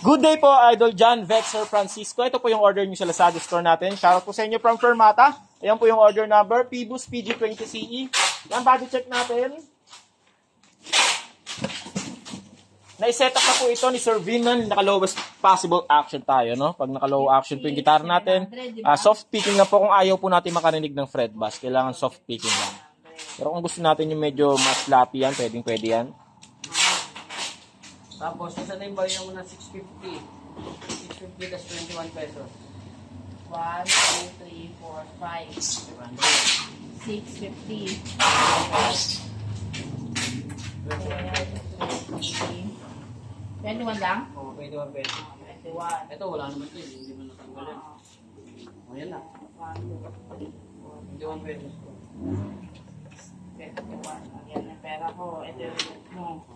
Good day po, Idol John Vexer Francisco. Ito po yung order niyo sa Lazada store natin. Shoutout po sa inyo from Fermata. Ayan po yung order number, Pibus PG20CE. E. Yan, body check natin. Na-set up na po ito ni Sir Vinan. Naka-lowest possible action tayo, no? Pag naka-low action po yung gitara natin. Ah, soft picking na po kung ayaw po natin makarinig ng fret bass. Kailangan soft picking lang. Pero kung gusto natin yung medyo mas sloppy yan, pwedeng pwede yan. Tapos, isa na yung value mo na 650. 650 plus 21 pesos. 1, 2, 3, 4, 5, 650. 21 lang? Oo, 21 pesos. 21. Ito, wala naman ito. eh. Hindi mo natanggalin. O, yan na. 21 pesos. 21. Yan ang pera ko. Ito yung mo.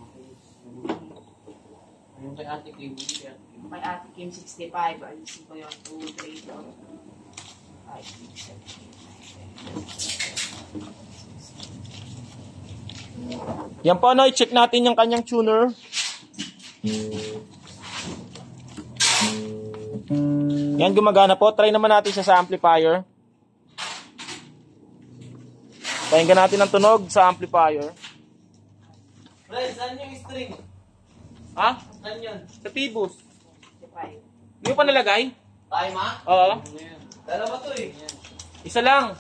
Yung kay Ate Kim, yung kay Ate Kim. May ate Kim 65. Ayusin ko yung 2, 3, 4, 5, 6, 7, 8, 9, 10. Yan po, no, i-check natin yung kanyang tuner. Yan, gumagana po. Try naman natin siya sa amplifier. Pakinggan natin ang tunog sa amplifier. Fred, saan yung string? Ha? Saan yun? Sa. 65. Hindi mo pa nalagay? Tayo, ma? Oo. Dalawa to eh. Isa lang.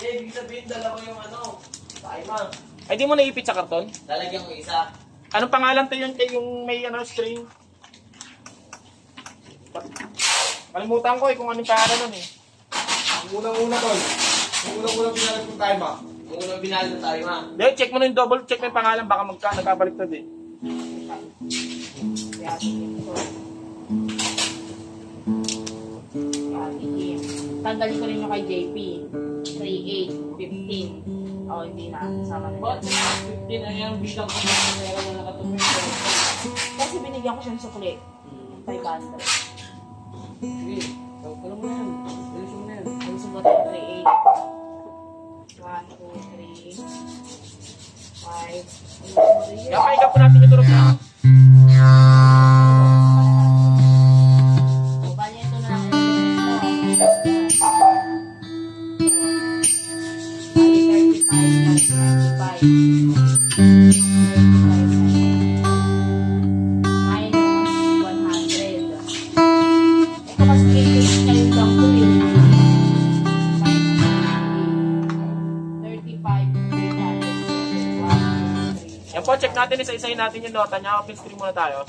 Eh, ibig sabihin, dalawa yung ano. Tayo, ma. Ay, di mo naipit sa karton? Lalagyan ko isa. Anong pangalan to yun kay yung may ano, string? Kalimutan ko eh kung anong pangalan nun eh. Ang unang-una tol. Ang unang-una pinalag kong time ah. Yung unang binalo tayo, ma. Hindi, check mo na yung double, check mo yung pangalan, baka magka, nagkabaliktad eh. Ate Kim ko. Tanggalin ko rin yung kay JP. 3, 8, 15. Oh, hindi na. Kasama na Ba't yun. 15 ay ang bilang ko na meron na nakatupin ko? Kasi binigyan ko siya ng sukli. 500. Sige, tawag mo na yan. Bilis mo na yan. Ayusin ko tayo 3, 8. 1, 2, 3, 5. Kaya pakinggan po natin yung tunog na. Natin, isa-isayin natin yung nota niya. Open stream muna tayo.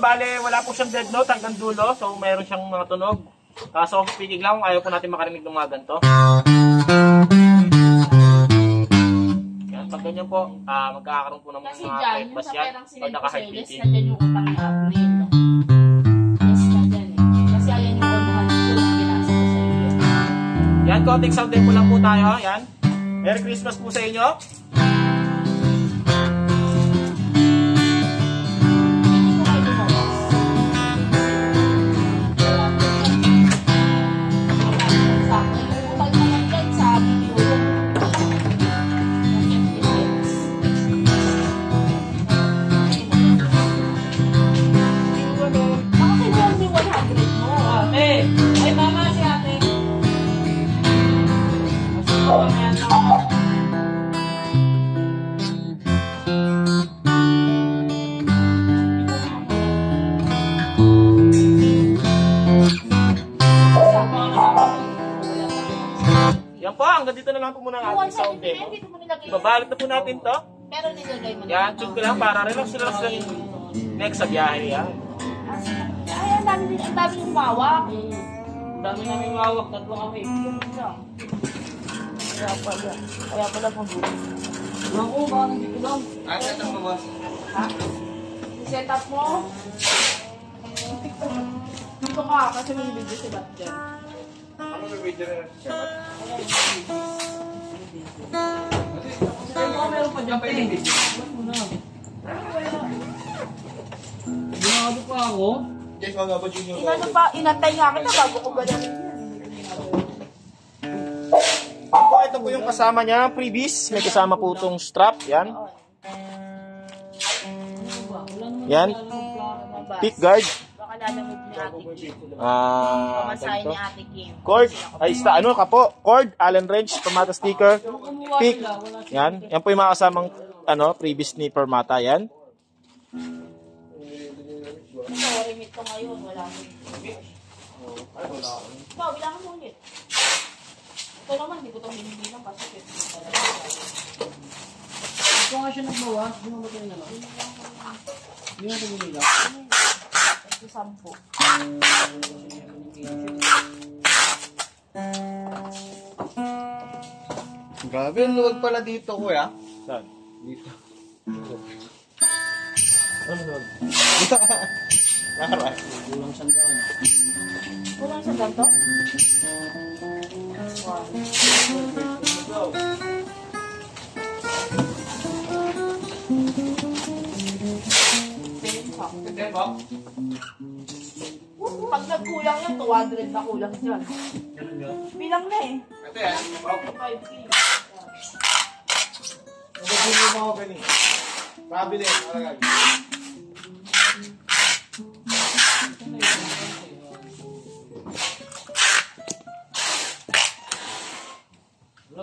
Bale, wala po siyang dead note hanggang dulo. So, mayroon siyang mga tunog. Uh, speaking lang, ayaw po natin makarinig ng mga ganito. Yan, pag ganyan po, ah magkakaroon po ng Kasi mga bass sa yan. Pag sinend ko naka-high sa'yo, yes pitching. na dyan yung utang na eh. Kasi. Yan, konting sound demo lang po tayo. Yan. Merry Christmas po sa inyo. Hanggang dito na lang po muna ang Yung ating sound 170 demo. Ibabalot na po natin to. Pero nilagay mo na. Yan, tune ko lang para relax-relax lang yung next sa biyahe. Yan. Ay, ang dami din, ang dami yung mawak. Dami namin mawak, tatlo kami. Kaya pala. Kaya pala mabuti. Naku, baka hindi ko lang. Ah, set up mo, boss. Ha? Set up mo? Dito ka, kasi may video si Bat dyan. Meron pa ako. Yes, mga ba junior? Inano pa, inantay nga kita bago ko galawin yan. Po, ito po yung kasama niya, freebies. May kasama po itong strap, yan. Wala Yan. Pick guard. Baka lalamog ni Ate Kim. Ah, Pamasahin ganito. ni Ate Kim. Cord, ay sta, ano ka po? Cord, Allen wrench, Permata sticker, pick. Yan, yan po yung mga kasamang ano, previous ni Permata yan. Ito, remit ko ngayon. Wala mo. Ito, bilangan mo ulit. Ito naman, hindi ko itong binibilang kasi 15 talaga. Ito nga siya nagbawas, di mo ba tayo naman? Di mo ito binila. Ito, 10. Grabe, ang luwag pala dito, kuya. Saan? Dito. Ano nun? Kulang sandaan. Kulang sa ganito? Hindi ba? Pag nagkulang yan, 200 na kulang dyan. Bilang na eh. Ito yan. 5K. Mag-junior mo ako ganun. Pabili, alagay.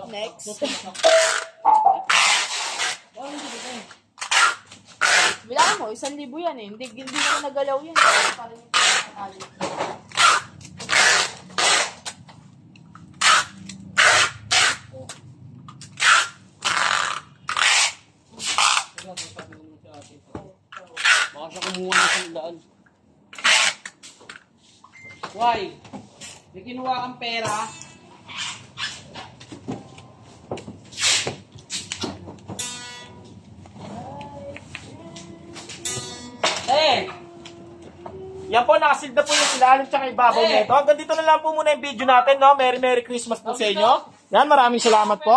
Next. Mo, isang libo yan eh. Hindi, hindi naman nagalaw yan. Parang yung pinakakali. Baka siya kumuha ng sandaan. Why? May kinuha kang pera. Yan po, nakasid na po yung ilalim tsaka ibabaw Eh. nito. Hanggang dito na lang po muna yung video natin, no? Merry Merry Christmas po sa inyo. Yan, maraming salamat po.